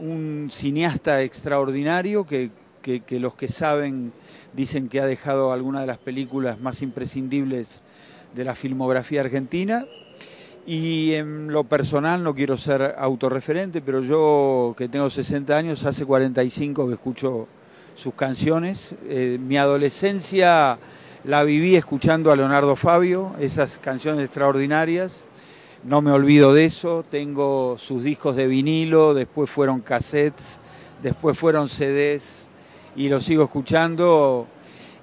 un cineasta extraordinario que, que, los que saben dicen que ha dejado algunas de las películas más imprescindibles de la filmografía argentina. Y en lo personal, no quiero ser autorreferente, pero yo que tengo 60 años, hace 45 que escucho sus canciones. Eh, mi adolescencia la viví escuchando a Leonardo Fabio, esas canciones extraordinarias. No me olvido de eso, tengo sus discos de vinilo, después fueron cassettes, después fueron CDs y los sigo escuchando.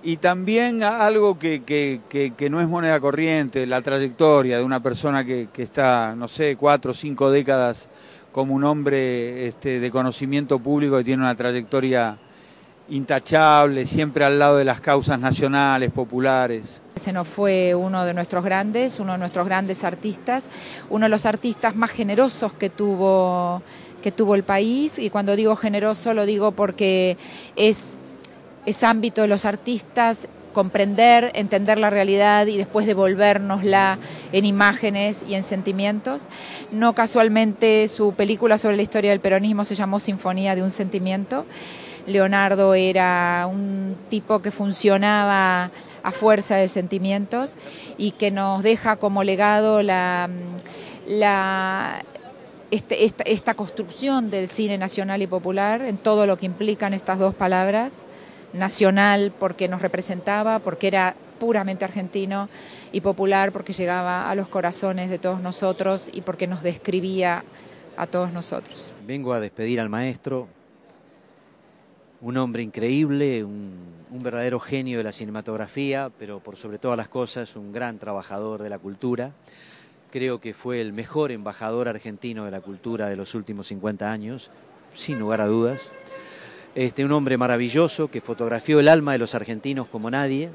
Y también algo que, no es moneda corriente, la trayectoria de una persona que, está, no sé, cuatro o cinco décadas como un hombre este, de conocimiento público que tiene una trayectoria intachable, siempre al lado de las causas nacionales, populares. Ese no fue uno de nuestros grandes, uno de nuestros grandes artistas, uno de los artistas más generosos que tuvo, que tuvo el país, y cuando digo generoso lo digo porque es es ámbito de los artistas comprender, entender la realidad y después devolvernosla en imágenes y en sentimientos. No casualmente su película sobre la historia del peronismo se llamó Sinfonía de un sentimiento. Leonardo era un tipo que funcionaba a fuerza de sentimientos y que nos deja como legado este, esta, esta construcción del cine nacional y popular en todo lo que implican estas dos palabras nacional porque nos representaba, porque era puramente argentino y popular porque llegaba a los corazones de todos nosotros y porque nos describía a todos nosotros. Vengo a despedir al maestro, un hombre increíble, un, verdadero genio de la cinematografía, pero por sobre todas las cosas un gran trabajador de la cultura. Creo que fue el mejor embajador argentino de la cultura de los últimos 50 años, sin lugar a dudas. Este, un hombre maravilloso que fotografió el alma de los argentinos como nadie,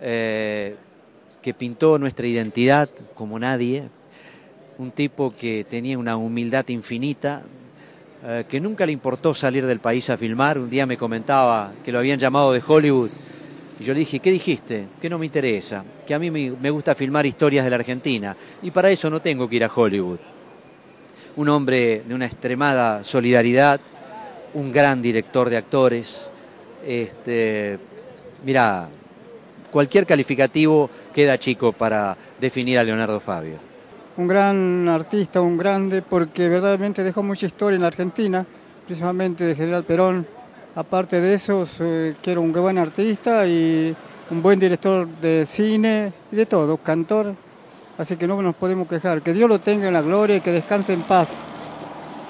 eh, que pintó nuestra identidad como nadie, un tipo que tenía una humildad infinita, eh, que nunca le importó salir del país a filmar. Un día me comentaba que lo habían llamado de Hollywood y yo le dije, ¿qué dijiste? Que no me interesa, que a mí me gusta filmar historias de la Argentina y para eso no tengo que ir a Hollywood. Un hombre de una extremada solidaridad, un gran director de actores. Este, mira, cualquier calificativo queda chico para definir a Leonardo Fabio. Un gran artista, un grande, porque verdaderamente dejó mucha historia en la Argentina, principalmente de General Perón. Aparte de eso, que era un buen artista y un buen director de cine y de todo, cantor. Así que no nos podemos quejar. Que Dios lo tenga en la gloria y que descanse en paz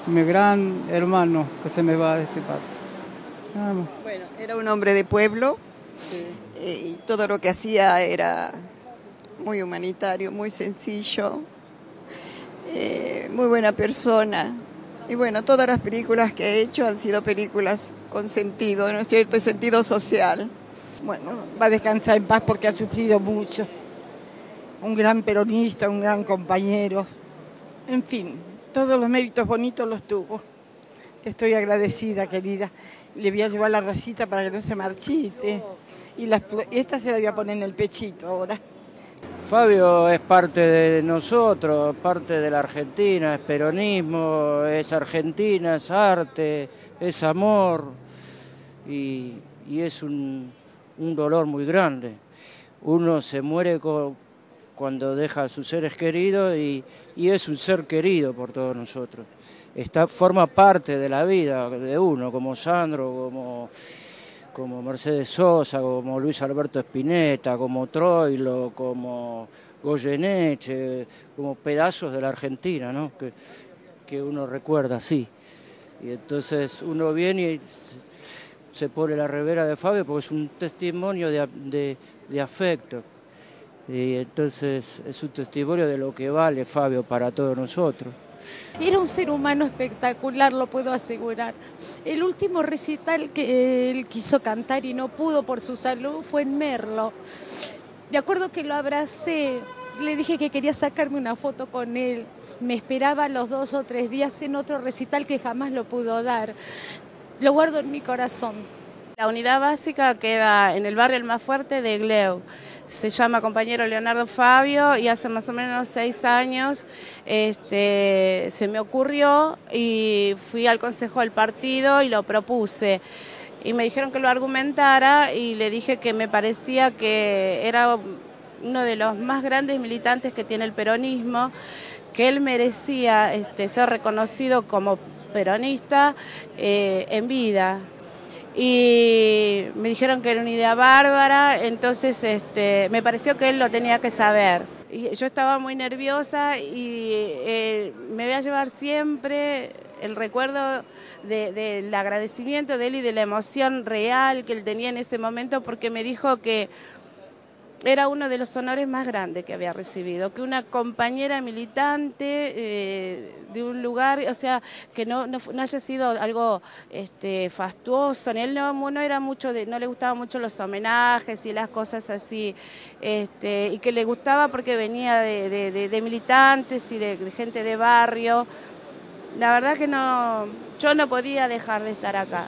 mi gran hermano que se me va de este parte. Bueno, era un hombre de pueblo eh, y todo lo que hacía era muy humanitario, muy sencillo, eh, muy buena persona. Y bueno, todas las películas que he hecho han sido películas con sentido, ¿no es cierto? Y sentido social. Bueno, va a descansar en paz porque ha sufrido mucho. Un gran peronista, un gran compañero. En fin, todos los méritos bonitos los tuvo. estoy agradecida, querida. Le voy a llevar la rosita para que no se marchite. Y esta se la voy a poner en el pechito ahora. Fabio es parte de nosotros, parte de la Argentina, es peronismo, es Argentina, es arte, es amor y, es un, dolor muy grande. Uno se muere cuando deja a sus seres queridos y, es un ser querido por todos nosotros. Está, forma parte de la vida de uno, como Sandro, como, como Mercedes Sosa, como Luis Alberto Spinetta, como Troilo, como Goyeneche, como pedazos de la Argentina, ¿no? que, que uno recuerda así. Y entonces uno viene y se pone la revera de Fabio porque es un testimonio de, de afecto, y entonces es un testimonio de lo que vale Fabio para todos nosotros. Era un ser humano espectacular, lo puedo asegurar. El último recital que él quiso cantar y no pudo por su salud fue en Merlo. De acuerdo que lo abracé, le dije que quería sacarme una foto con él. Me esperaba los dos o tres días en otro recital que jamás lo pudo dar. Lo guardo en mi corazón. La unidad básica queda en el barrio más fuerte de Gleu se llama compañero Leonardo Fabio y hace más o menos seis años este, se me ocurrió y fui al consejo del partido y lo propuse. Y me dijeron que lo argumentara y le dije que me parecía que era uno de los más grandes militantes que tiene el peronismo, que él merecía este, ser reconocido como peronista eh, en vida y me dijeron que era una idea bárbara, entonces este, me pareció que él lo tenía que saber. Y yo estaba muy nerviosa y eh, me voy a llevar siempre el recuerdo del agradecimiento de él y de la emoción real que él tenía en ese momento porque me dijo que era uno de los honores más grandes que había recibido, que una compañera militante eh, de un lugar, o sea, que no, no, haya sido algo este, fastuoso, ni él no, no, era mucho de, no le gustaban mucho los homenajes y las cosas así, este, y que le gustaba porque venía de, militantes y de, gente de barrio. La verdad que no, yo no podía dejar de estar acá.